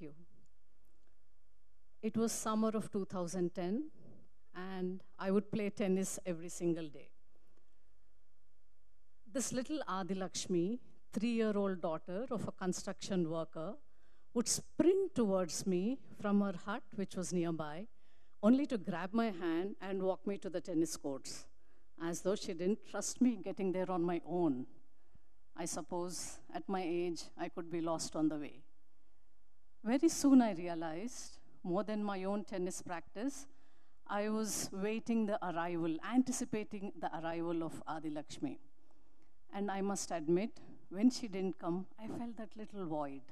you. It was summer of 2010, and I would play tennis every single day. This little Adilakshmi, three year old daughter of a construction worker, would sprint towards me from her hut, which was nearby, only to grab my hand and walk me to the tennis courts, as though she didn't trust me getting there on my own. I suppose at my age, I could be lost on the way. Very soon I realized, more than my own tennis practice, I was waiting the arrival, anticipating the arrival of Adi Lakshmi. And I must admit, when she didn't come, I felt that little void.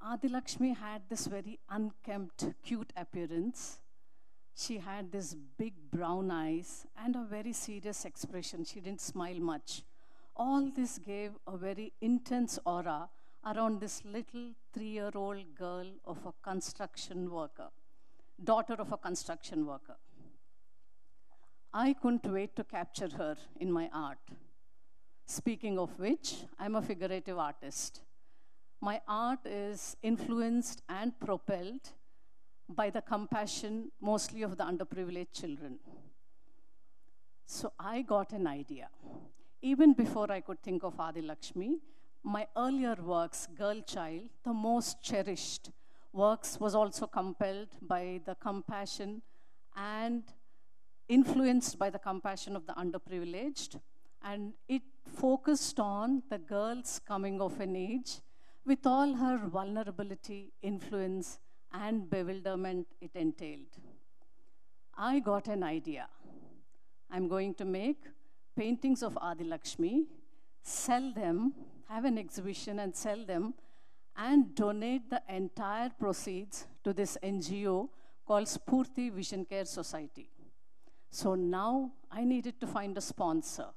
Adi Lakshmi had this very unkempt, cute appearance. She had this big brown eyes and a very serious expression. She didn't smile much. All this gave a very intense aura around this little three year old girl of a construction worker, daughter of a construction worker. I couldn't wait to capture her in my art. Speaking of which, I'm a figurative artist. My art is influenced and propelled by the compassion mostly of the underprivileged children. So I got an idea. Even before I could think of Adi Lakshmi, my earlier works, Girl Child, the most cherished works, was also compelled by the compassion and influenced by the compassion of the underprivileged. And it focused on the girls coming of an age with all her vulnerability, influence, and bewilderment it entailed. I got an idea. I'm going to make paintings of Adi Lakshmi, sell them, have an exhibition and sell them, and donate the entire proceeds to this NGO called Spurti Vision Care Society. So now I needed to find a sponsor.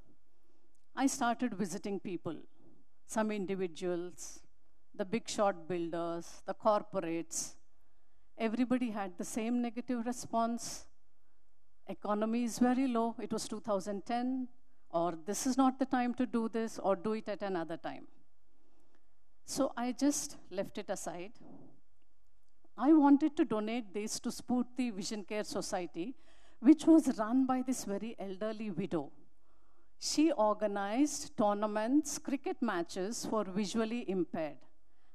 I started visiting people, some individuals, the big shot builders, the corporates. Everybody had the same negative response. Economy is very low. It was 2010, or this is not the time to do this, or do it at another time. So I just left it aside. I wanted to donate this to Spurti Vision Care Society, which was run by this very elderly widow. She organized tournaments, cricket matches for visually impaired.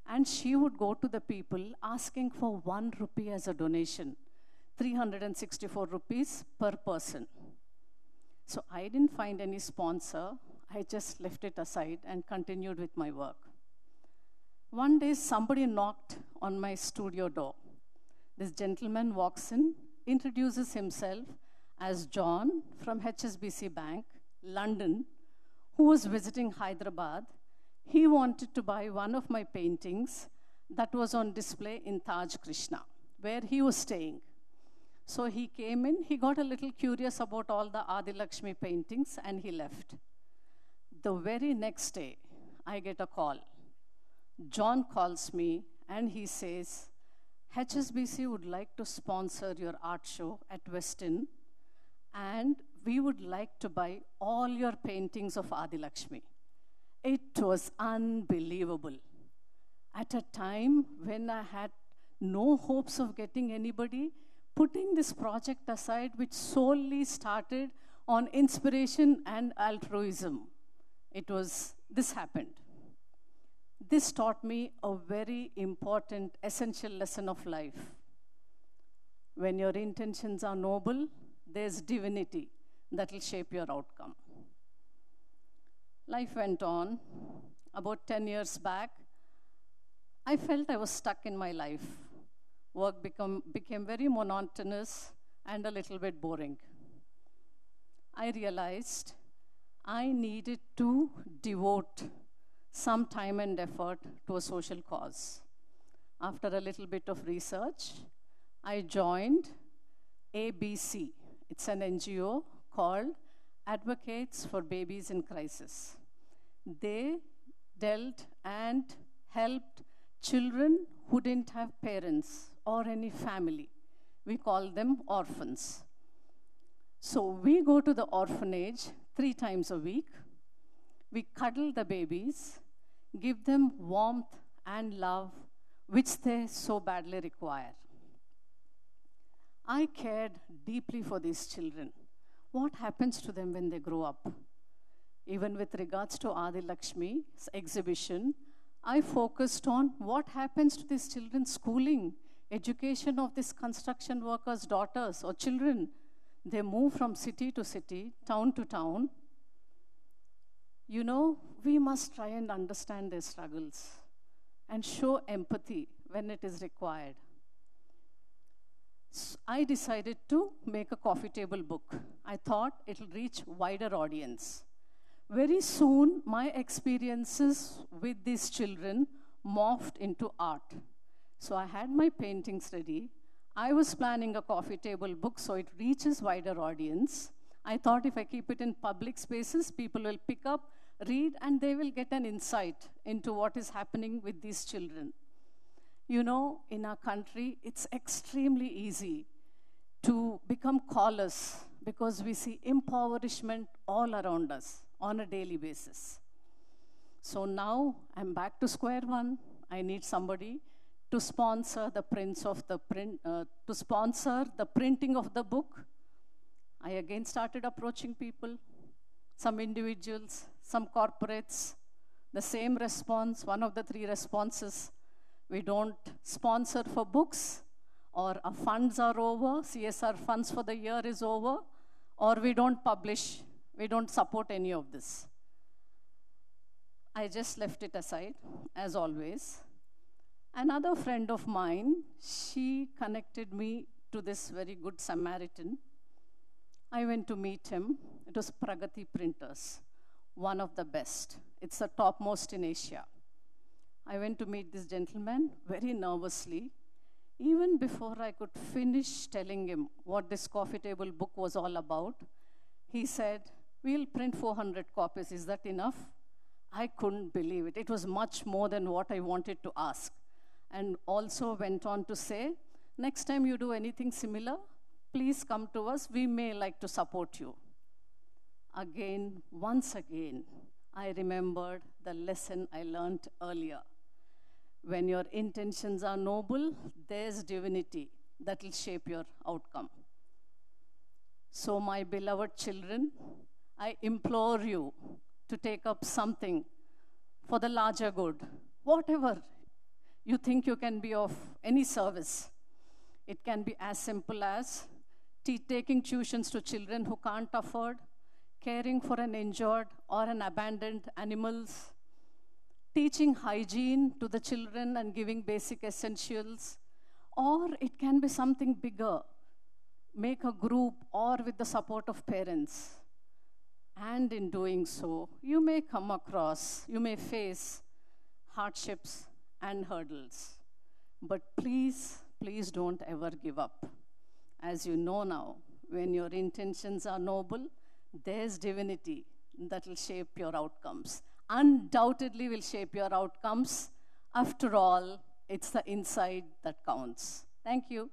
And she would go to the people asking for one rupee as a donation, 364 rupees per person. So I didn't find any sponsor. I just left it aside and continued with my work. One day, somebody knocked on my studio door. This gentleman walks in, introduces himself as John from HSBC Bank, London, who was visiting Hyderabad he wanted to buy one of my paintings that was on display in Taj Krishna, where he was staying. So he came in, he got a little curious about all the Adi Lakshmi paintings, and he left. The very next day, I get a call. John calls me and he says, HSBC would like to sponsor your art show at Westin, and we would like to buy all your paintings of Adi Lakshmi. It was unbelievable. At a time when I had no hopes of getting anybody, putting this project aside, which solely started on inspiration and altruism, it was, this happened. This taught me a very important, essential lesson of life. When your intentions are noble, there's divinity that will shape your outcome. Life went on. About 10 years back, I felt I was stuck in my life. Work become, became very monotonous and a little bit boring. I realized I needed to devote some time and effort to a social cause. After a little bit of research, I joined ABC. It's an NGO called Advocates for Babies in Crisis. They dealt and helped children who didn't have parents or any family. We call them orphans. So we go to the orphanage three times a week. We cuddle the babies, give them warmth and love which they so badly require. I cared deeply for these children. What happens to them when they grow up? Even with regards to Adi Lakshmi's exhibition, I focused on what happens to these children's schooling, education of these construction workers' daughters or children. They move from city to city, town to town. You know, we must try and understand their struggles and show empathy when it is required. So I decided to make a coffee table book. I thought it'll reach wider audience. Very soon, my experiences with these children morphed into art. So I had my paintings ready. I was planning a coffee table book so it reaches wider audience. I thought if I keep it in public spaces, people will pick up, read, and they will get an insight into what is happening with these children. You know, in our country, it's extremely easy to become callous because we see impoverishment all around us on a daily basis. So now I'm back to square one. I need somebody to sponsor the prints of the print, uh, to sponsor the printing of the book. I again started approaching people, some individuals, some corporates. The same response, one of the three responses. We don't sponsor for books, or our funds are over, CSR funds for the year is over, or we don't publish we don't support any of this. I just left it aside, as always. Another friend of mine, she connected me to this very good Samaritan. I went to meet him. It was Pragati Printers, one of the best. It's the topmost in Asia. I went to meet this gentleman very nervously. Even before I could finish telling him what this coffee table book was all about, he said, We'll print 400 copies. Is that enough? I couldn't believe it. It was much more than what I wanted to ask. And also went on to say, next time you do anything similar, please come to us. We may like to support you. Again, once again, I remembered the lesson I learned earlier. When your intentions are noble, there's divinity that will shape your outcome. So, my beloved children, I implore you to take up something for the larger good, whatever you think you can be of any service. It can be as simple as taking tuitions to children who can't afford, caring for an injured or an abandoned animals, teaching hygiene to the children and giving basic essentials, or it can be something bigger, make a group or with the support of parents and in doing so, you may come across, you may face hardships and hurdles. But please, please don't ever give up. As you know now, when your intentions are noble, there's divinity that will shape your outcomes. Undoubtedly, will shape your outcomes. After all, it's the inside that counts. Thank you.